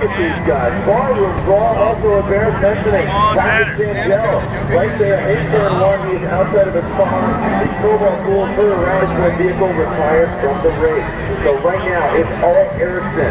at these guys. Barroom, Brawl, also a bear mentioning. Patrik Sandell, right there, in turn one, he's outside of his car. The Cobalt Cool further around his vehicle retired from the race. So right now, it's all Erickson.